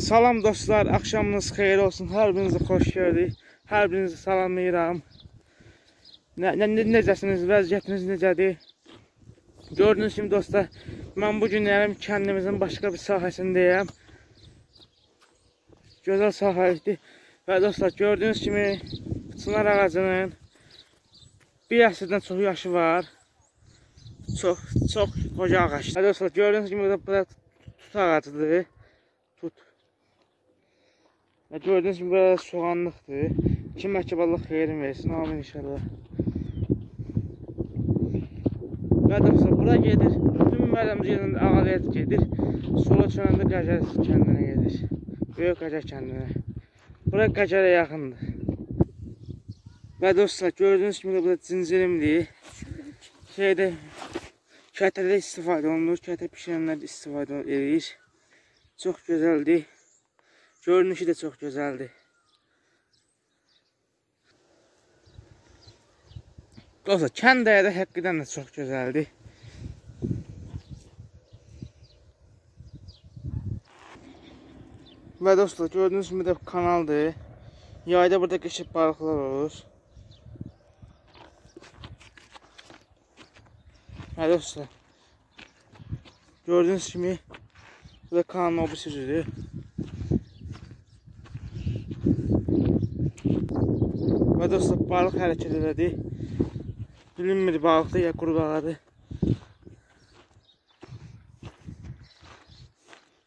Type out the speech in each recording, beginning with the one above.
Salam dostlar, axşamınız xeyir olsun. Hər birinizi xoş gördük. Hər birinizi salamlayıram. Nə, nə, necəsiniz, vəziyyətiniz necədir? Gördüyünüz kimi dostlar, mən bu günlərim kəndimizin başqa bir sahəsindəyəm. Gözəl sahədir. Və dostlar, gördüyünüz kimi çınar ağacının bir əsrdən çox yaşı var. Çox, çox qoca ağac. Və dostlar, gördüyünüz kimi burada tut ağacıdır. Tut. Və gördüyünüz kimi burada soğanlıqdır. Kim məhkəb Allah xeyrin versin, amin inşallah. Dostlar, bura gedir. Bütün mərəmci yerində ağaliyət gedir. Sola çönəndə Qəcər kəndinə gedir. Böyük Qəcər kəndinə. Bura Qəcərə yaxındır. Və dostlar, gördüyünüz kimi burada cincirimdir. Şeydə, kətədə istifadə olunur. Kətə pişirənlər istifadə edir. Çox gözəldir. Görünüşü də çox gözəldir. Dostlar, kənd dəyədə həqiqdən də çox gözəldir. Və dostlar, gördüyünüz kimi də kanaldır. Yayda burada qəşəng balıqlar olur. Və dostlar, gördüyünüz kimi burada kanalın o bir Və dostlar, balıq hərəkət elədi. Bilinmir balıqdır ya qurbağadır.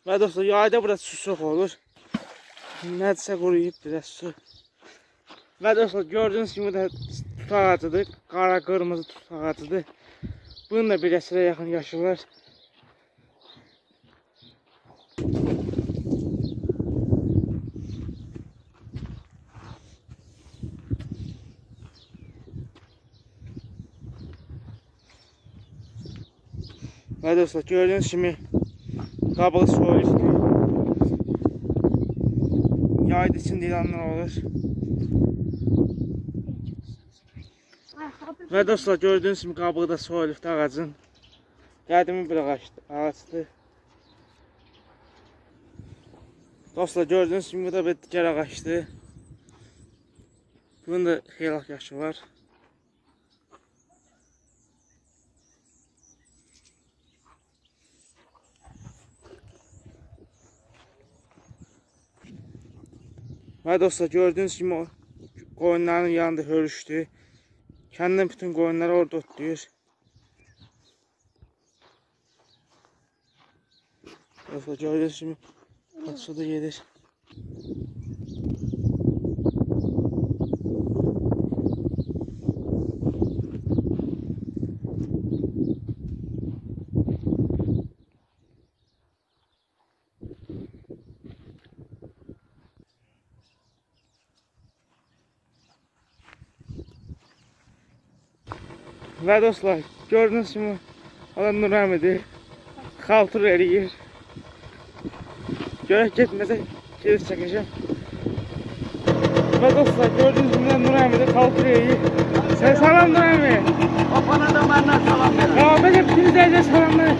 Və dostlar, yayda burada su çox olur. Nədirsə quruyub biraz su. Və dostlar, gördüyünüz kimi də tut ağacıdır. Qara, qırmızı tut ağacıdır. Bunun da bir əsrə yaxın yaşı Və dostlar, gördüyünüz kimi qabığı soyulubdur. Yayda içində ilanlar olur. Və dostlar, gördüyünüz kimi qabığı da soyulubdur ağacın. Qədimi bir ağaçdır. Dostlar, gördüyünüz kimi bu da bir digər ağaçdır. Bunun da xeyli yaşı var. Və dostlar gördüyünüz kimi o qoyunların yanında hörüşdü. Kəndin bütün qoyunları orada otlayır. Dostlar gördüyünüz kimi suda gedir. Ve dostlar gördünüz mü? Adam Nurhamidir. Xaltır eləyir. Görək getməsə geri çəkəcəm. Və dostlar gördünüz mü? Nurhamidir xaltır eləyir. Sən salam Nurhami. Apana da məndən salam verir. Ya belə bütün izləyicilərə salamlar.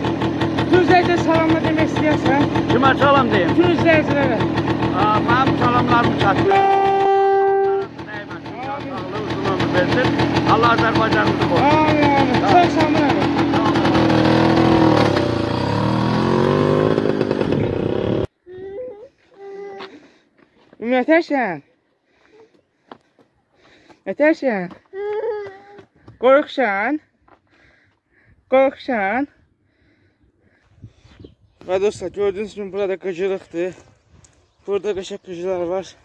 Bütün izləyicilərə salamlar demək istəyirsən? Kimə salam deyim? Bütün izləyicilərə. Mənim salamlarım çatır. Versin. Allah Azərbaycanımızı qorusun. Amin, amin. Çox sağ olun. Yətərsən? Yətərsən? Qorxsan? Qorxsan? Və dostlar, gördüyünüz kimi burada qıcırıqdır. Burada qəşəng qıcılar var.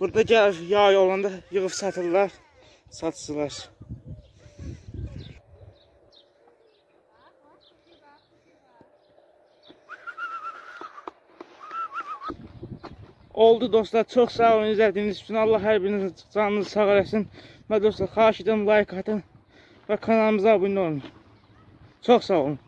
Burada gəlir yay olanda yığıb satırlar, satıcılar. Oldu dostlar, çox sağ olun izlədiyiniz üçün. Allah hər birinizin canınızı sağ eləsin. Və dostlar, xahiş edirəm like atın və kanalımıza abunə olun. Çox sağ olun.